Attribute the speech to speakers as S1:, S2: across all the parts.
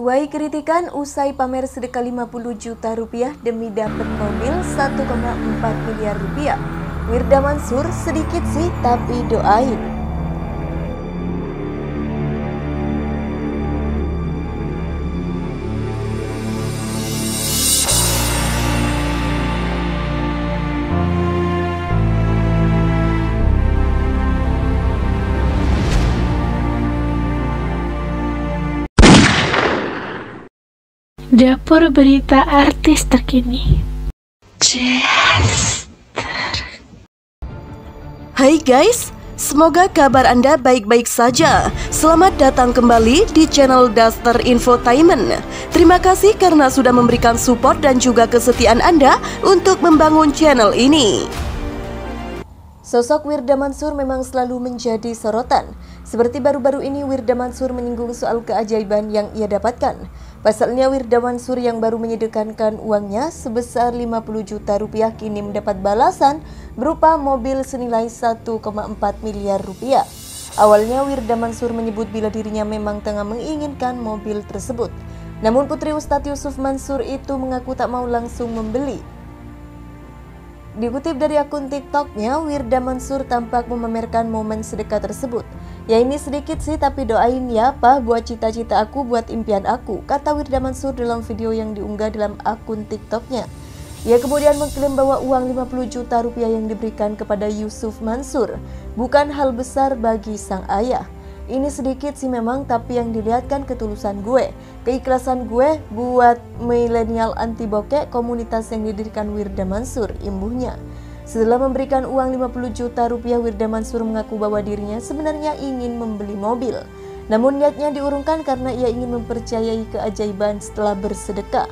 S1: Tuai kritikan usai pamer sedekah 50 juta rupiah demi dapat mobil 1,4 miliar rupiah. Wirda Mansur sedikit sih tapi doain.
S2: Dapur berita artis terkini.
S1: Hai guys, semoga kabar Anda baik-baik saja. Selamat datang kembali di channel Duster Infotainment. Terima kasih karena sudah memberikan support dan juga kesetiaan Anda untuk membangun channel ini. Sosok Wirda Mansur memang selalu menjadi sorotan. Seperti baru-baru ini Wirda Mansur menyinggung soal keajaiban yang ia dapatkan. Pasalnya Wirda Mansur yang baru menyedekankan uangnya sebesar 50 juta rupiah kini mendapat balasan berupa mobil senilai 1,4 miliar rupiah. Awalnya Wirda Mansur menyebut bila dirinya memang tengah menginginkan mobil tersebut. Namun Putri Ustadz Yusuf Mansur itu mengaku tak mau langsung membeli. Dikutip dari akun TikToknya, Wirda Mansur tampak memamerkan momen sedekah tersebut. Ya ini sedikit sih tapi doain ya pak buat cita-cita aku buat impian aku, kata Wirda Mansur dalam video yang diunggah dalam akun TikToknya. Ia kemudian mengklaim bahwa uang 50 juta rupiah yang diberikan kepada Yusuf Mansur bukan hal besar bagi sang ayah. Ini sedikit sih memang tapi yang dilihatkan ketulusan gue, keikhlasan gue buat milenial anti bokeh komunitas yang didirikan Wirda Mansur, imbuhnya. Setelah memberikan uang 50 juta rupiah, Wirda Mansur mengaku bahwa dirinya sebenarnya ingin membeli mobil. Namun niatnya diurungkan karena ia ingin mempercayai keajaiban setelah bersedekah.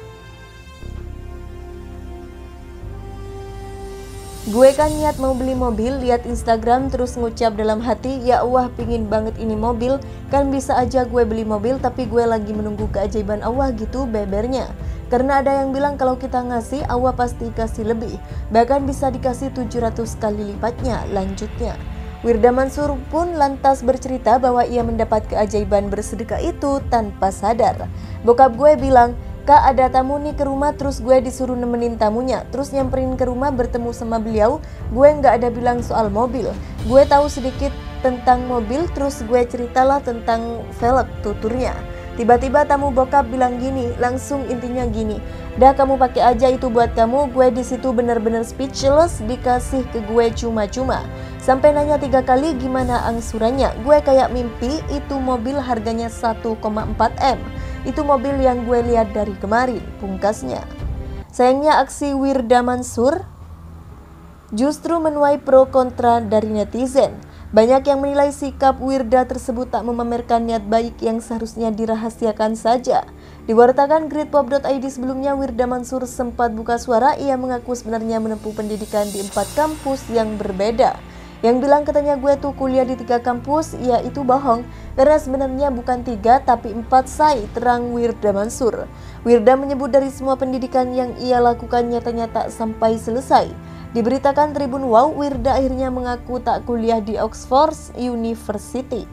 S1: Gue kan niat mau beli mobil, lihat Instagram terus ngucap dalam hati, ya Allah pingin banget ini mobil, kan bisa aja gue beli mobil tapi gue lagi menunggu keajaiban Allah gitu bebernya. Karena ada yang bilang kalau kita ngasih, Allah pasti kasih lebih, bahkan bisa dikasih 700 kali lipatnya, lanjutnya. Wirda Mansur pun lantas bercerita bahwa ia mendapat keajaiban bersedekah itu tanpa sadar. Bokap gue bilang, Kak ada tamu nih ke rumah terus gue disuruh nemenin tamunya. Terus nyamperin ke rumah bertemu sama beliau. Gue nggak ada bilang soal mobil. Gue tahu sedikit tentang mobil terus gue ceritalah tentang velg tuturnya. Tiba-tiba tamu bokap bilang gini, langsung intinya gini, dah kamu pakai aja itu buat kamu, gue di situ bener-bener speechless dikasih ke gue cuma-cuma. Sampai nanya tiga kali gimana angsurannya, gue kayak mimpi itu mobil harganya 1,4 m. Itu mobil yang gue lihat dari kemarin, pungkasnya. Sayangnya aksi Wirda Mansur justru menuai pro kontra dari netizen. Banyak yang menilai sikap Wirda tersebut tak memamerkan niat baik yang seharusnya dirahasiakan saja. Diwartakan gridpop.id sebelumnya, Wirda Mansur sempat buka suara, ia mengaku sebenarnya menempuh pendidikan di empat kampus yang berbeda. Yang bilang katanya gue tuh kuliah di tiga kampus, ya itu bohong. Karena sebenarnya bukan tiga tapi empat say, terang Wirda Mansur. Wirda menyebut dari semua pendidikan yang ia lakukan nyatanya tak sampai selesai. Diberitakan Tribun Wow, Wirda akhirnya mengaku tak kuliah di Oxford University.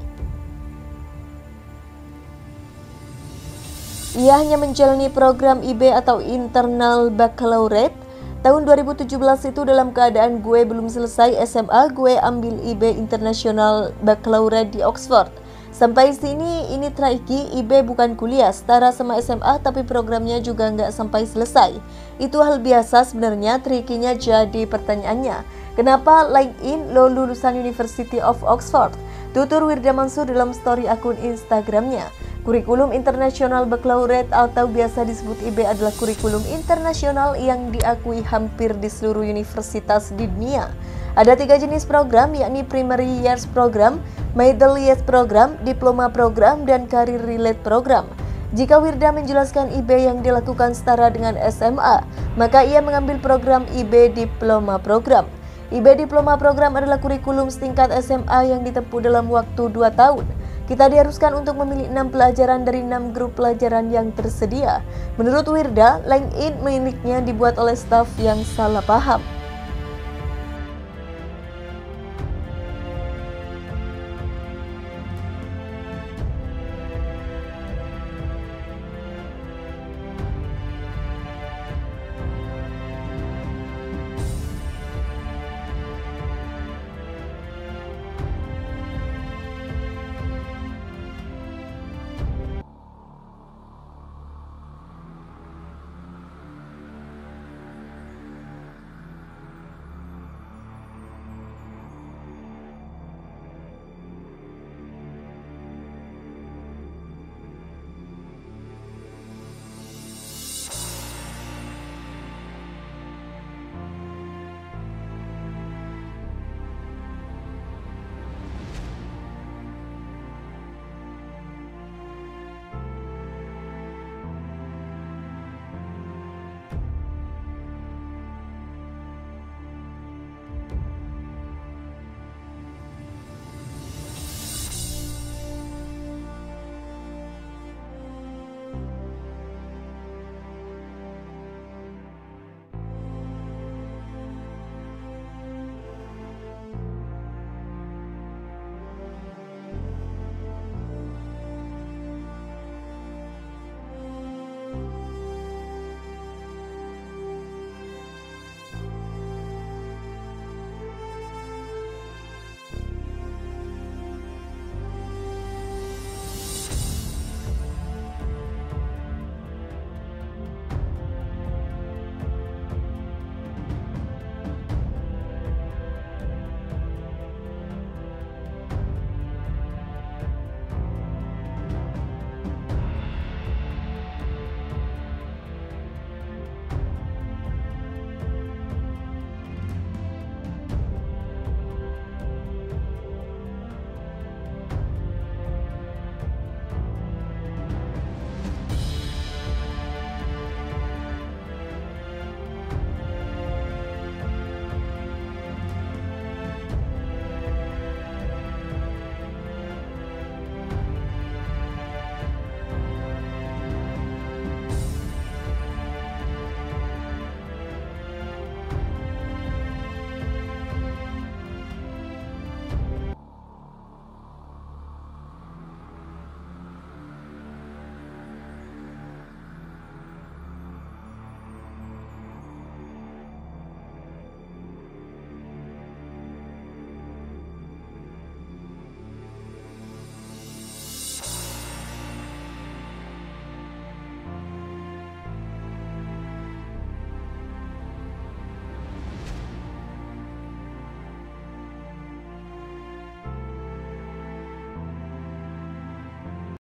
S1: Ia hanya menjalani program IB atau Internal Baccalaureate Tahun 2017 itu dalam keadaan gue belum selesai SMA, gue ambil IB International Baccalaureate di Oxford. Sampai sini ini traiki, IB bukan kuliah, setara sama SMA tapi programnya juga nggak sampai selesai. Itu hal biasa sebenarnya, trikinya jadi pertanyaannya. Kenapa LinkedIn lo lulusan University of Oxford? Tutur Wirda Mansur dalam story akun Instagramnya. Kurikulum Internasional Baccalaureate atau biasa disebut IB adalah kurikulum internasional yang diakui hampir di seluruh universitas di dunia. Ada tiga jenis program yakni Primary Years Program, Middle Years Program, Diploma Program, dan Career Relate Program. Jika Wirda menjelaskan IB yang dilakukan setara dengan SMA, maka ia mengambil program IB Diploma Program. IB Diploma Program adalah kurikulum setingkat SMA yang ditempuh dalam waktu 2 tahun. Kita diharuskan untuk memilih enam pelajaran dari enam grup pelajaran yang tersedia. Menurut Wirda, LinkedIn miliknya dibuat oleh staf yang salah paham.